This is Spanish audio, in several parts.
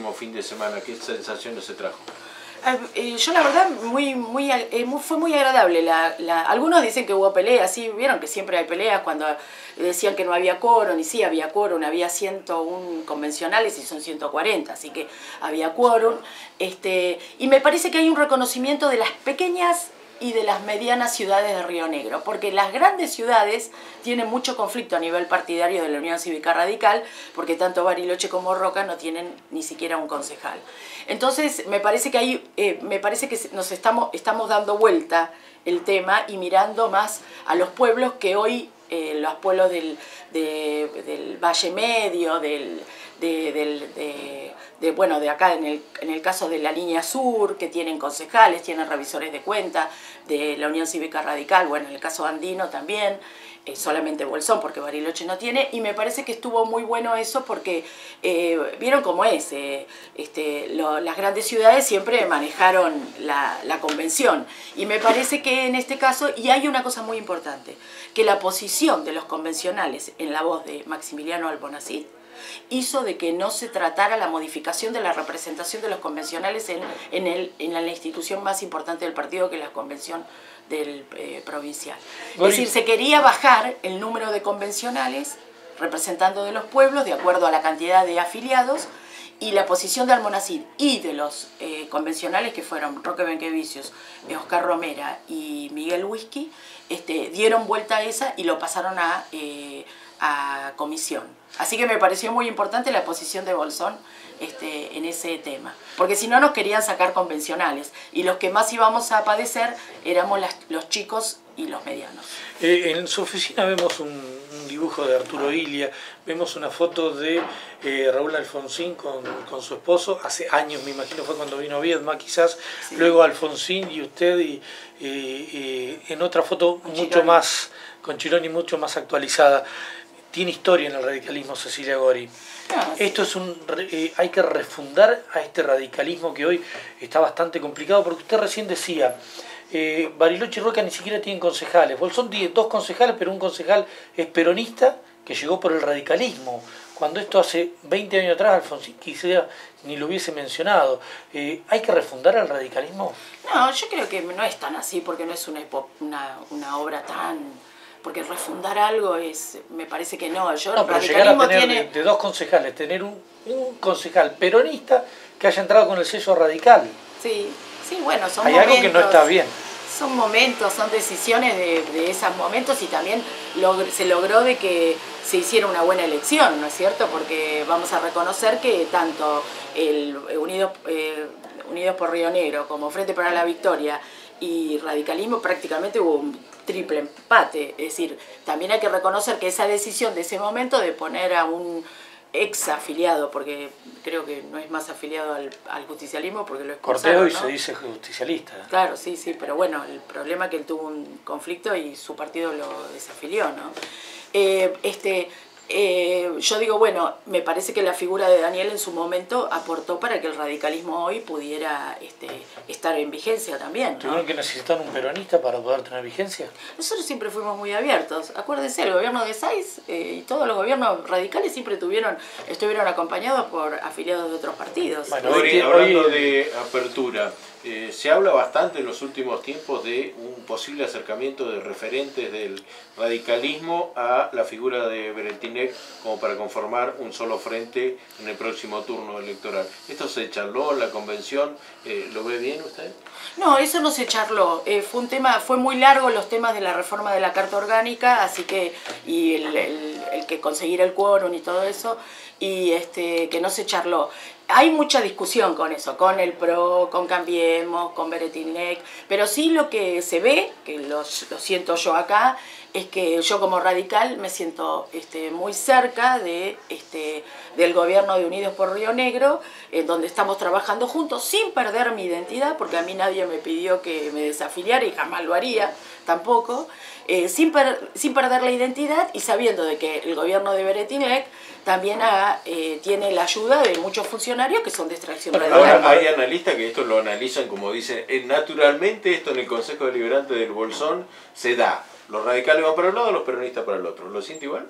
último fin de semana? ¿Qué sensaciones se trajo? Ah, eh, yo la verdad muy, muy, eh, fue muy agradable. La, algunos dicen que hubo peleas, sí, vieron que siempre hay peleas cuando decían que no había quórum, y sí había quórum, había 101 convencionales y son 140, así que había quórum. Este, y me parece que hay un reconocimiento de las pequeñas y de las medianas ciudades de Río Negro, porque las grandes ciudades tienen mucho conflicto a nivel partidario de la Unión Cívica Radical, porque tanto Bariloche como Roca no tienen ni siquiera un concejal. Entonces, me parece que ahí, eh, me parece que nos estamos, estamos dando vuelta el tema y mirando más a los pueblos que hoy, eh, los pueblos del, del Valle Medio, del, de, de, bueno, de acá en el, en el caso de la línea sur, que tienen concejales, tienen revisores de cuenta, de la Unión Cívica Radical, bueno, en el caso andino también, eh, solamente Bolsón, porque Bariloche no tiene, y me parece que estuvo muy bueno eso porque eh, vieron cómo es, eh, este, las grandes ciudades siempre manejaron la, la, convención, y me parece que en este caso, y hay una cosa muy importante, que la posición de los convencionales en la voz de Maximiliano Albonacid, hizo de que no se tratara la modificación de la representación de los convencionales en, en, el, en la institución más importante del partido, que es la convención del eh, provincial. Es decir, se quería bajar el número de convencionales representando de los pueblos de acuerdo a la cantidad de afiliados y la posición de Almonacid y de los eh, convencionales que fueron Roque Benquevicius, eh, Oscar Romera y Miguel Whisky, este, dieron vuelta a esa y lo pasaron a, a comisión. Así que me pareció muy importante la posición de Bolsón este, en ese tema. Porque si no nos querían sacar convencionales. Y los que más íbamos a padecer éramos los chicos y los medianos. Eh, en su oficina vemos un, dibujo de Arturo Ilia, vemos una foto de eh, Raúl Alfonsín con, con, su esposo, hace años me imagino fue cuando vino Viedma quizás, luego Alfonsín y usted y, en otra foto mucho más, con Chironi mucho más actualizada tiene historia en el radicalismo Cecilia Gori. Ah, Esto es un eh, hay que refundar a este radicalismo que hoy está bastante complicado porque usted recién decía eh, Bariloche y Roca ni siquiera tienen concejales. Bolsón tiene dos concejales, pero un concejal es peronista que llegó por el radicalismo. Cuando esto hace 20 años atrás Alfonsín quisiera ni lo hubiese mencionado. Eh, ¿Hay que refundar al radicalismo? No, yo creo que no es tan así porque no es una, una, una obra tan porque refundar algo es, me parece que no. Yo, no, pero llegar a tener de, dos concejales, tener un, un, concejal peronista que haya entrado con el sello radical. Sí, sí, bueno, son Hay algo que no está bien. Son momentos, son decisiones de, de esos momentos y también se logró de que se hiciera una buena elección, ¿no es cierto? Porque vamos a reconocer que tanto el Unidos, eh, Unidos por Río Negro como Frente para la Victoria y radicalismo prácticamente hubo un triple empate. Es decir, también hay que reconocer que esa decisión de ese momento de poner a un ex afiliado, porque creo que no es más afiliado al, justicialismo porque lo es Corteo y se dice justicialista. Claro, sí, sí, pero bueno, el problema es que él tuvo un conflicto y su partido lo desafilió, ¿no? Eh, este, eh, yo digo, bueno, me parece que la figura de Daniel en su momento aportó para que el radicalismo hoy pudiera este, estar en vigencia también. ¿Tuvieron que necesitar un peronista para poder tener vigencia? Nosotros siempre fuimos muy abiertos. Acuérdense, el gobierno de Saiz eh, y todos los gobiernos radicales siempre tuvieron, estuvieron acompañados por afiliados de otros partidos. Bueno, hablando de apertura, eh, se habla bastante en los últimos tiempos de un posible acercamiento de referentes del radicalismo a la figura de Beretinec como para conformar un solo frente en el próximo turno electoral. ¿Esto se charló en la convención? Eh, ¿Lo ve bien usted? No, eso no se charló. Eh, fue un tema, fue muy largo los temas de la reforma de la Carta Orgánica, así que, y el, el que conseguir el quórum y todo eso, y este, que no se charló hay mucha discusión con eso, con el PRO, con Cambiemos, con Beretinec, pero sí lo que se ve, que lo, siento yo acá, es que yo como radical me siento este, muy cerca de, este, del gobierno de Unidos por Río Negro, en donde estamos trabajando juntos sin perder mi identidad, porque a mí nadie me pidió que me desafiliara y jamás lo haría tampoco, eh, sin, sin perder la identidad y sabiendo de que el gobierno de Beretinec también eh, tiene la ayuda de muchos funcionarios que son de extracción radical. hay analistas que esto lo analizan como dicen, eh, naturalmente esto en el Consejo Deliberante del Bolsón se da. Los radicales van para un lado, los peronistas para el otro. ¿Lo siente igual?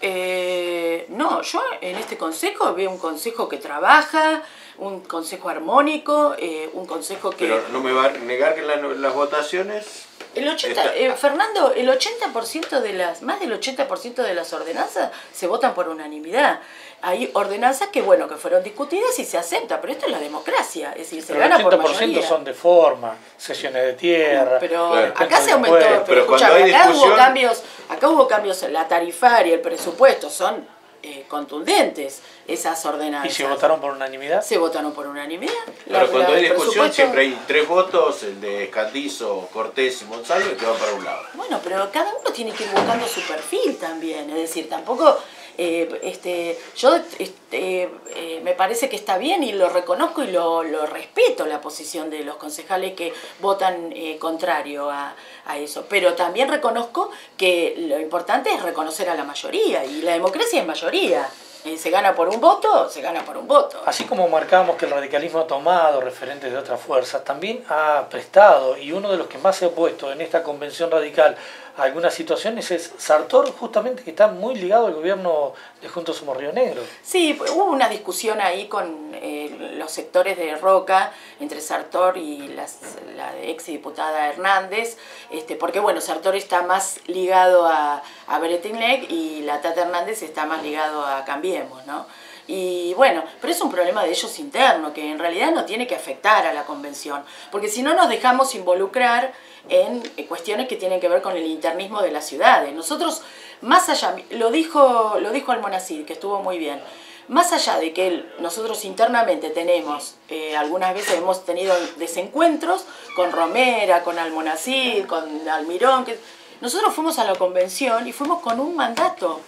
Eh, no, yo en este consejo veo un consejo que trabaja, un consejo armónico, eh, un consejo que... Pero no me va a negar que las votaciones... El 80, eh, Fernando, el 80% de las, más del 80% de las ordenanzas se votan por unanimidad. Hay ordenanzas que, bueno, que fueron discutidas y se acepta, pero esto es la democracia, es decir, se gana por mayoría. son de forma, sesiones de tierra. pero acá se aumentó, pero, escúchame, acá hubo cambios, acá hubo cambios en la tarifaria, el presupuesto, son eh, contundentes esas ordenanzas. ¿Y se votaron por unanimidad? Se votaron por unanimidad. Pero cuando hay discusión siempre hay tres votos, el de Escandizo, Cortés y Monsalve, que van para un lado. Bueno, pero cada uno tiene que ir buscando su perfil también, es decir, tampoco eh, este, yo este, eh, me parece que está bien y lo reconozco y lo, respeto la posición de los concejales que votan eh, contrario a, a, eso, pero también reconozco que lo importante es reconocer a la mayoría y la democracia es mayoría. se gana por un voto, se gana por un voto. Así como marcamos que el radicalismo ha tomado referentes de otras fuerzas, también ha prestado, y uno de los que más se ha opuesto en esta convención radical algunas situaciones es Sartor, justamente que está muy ligado al gobierno de Juntos Somos Río Negro. Sí, hubo una discusión ahí con eh, los sectores de Roca, entre Sartor y las, la ex diputada Hernández, este, porque bueno, Sartor está más ligado a, a Beretinlec y la Tata Hernández está más ligado a Cambiemos, ¿no? Y bueno, pero es un problema de ellos interno, que en realidad no tiene que afectar a la convención, porque si no nos dejamos involucrar en cuestiones que tienen que ver con el internismo de las ciudades. Nosotros, más allá, lo dijo, lo dijo Almonacid, que estuvo muy bien, más allá de que nosotros internamente tenemos, eh, algunas veces hemos tenido desencuentros con Romera, con Almonacid, con Almirón, que, nosotros fuimos a la convención y fuimos con un mandato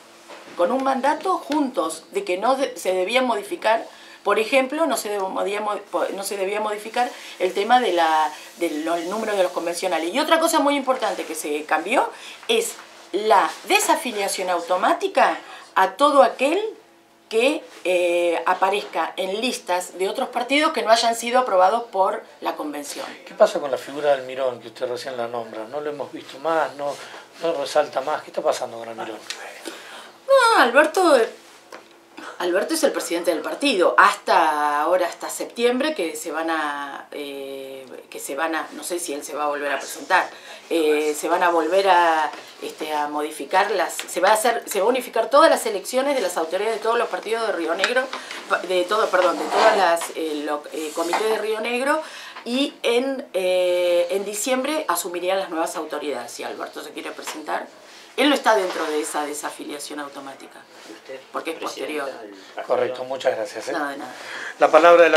con un mandato juntos de que no se debía modificar, por ejemplo, no se, debía, no se debía modificar el tema de la, del número de los convencionales. Y otra cosa muy importante que se cambió es la desafiliación automática a todo aquel que eh, aparezca en listas de otros partidos que no hayan sido aprobados por la convención. ¿Qué pasa con la figura del Mirón, que usted recién la nombra? No lo hemos visto más, no, no resalta más. ¿Qué está pasando con el Mirón? No, Alberto, Alberto es el presidente del partido. Hasta ahora, hasta septiembre, que se van a, eh, que se van a, no sé si él se va a volver a presentar, eh, se van a volver a, este, a modificar las, se va a hacer, se va a unificar todas las elecciones de las autoridades de todos los partidos de Río Negro, de todo, perdón, de todas las eh, comités de Río Negro y en, en diciembre asumirían las nuevas autoridades. Si Alberto se quiere presentar. Él no está dentro de esa desafiliación automática, porque es posterior. Correcto, muchas gracias. ¿eh? Nada de nada. La palabra de la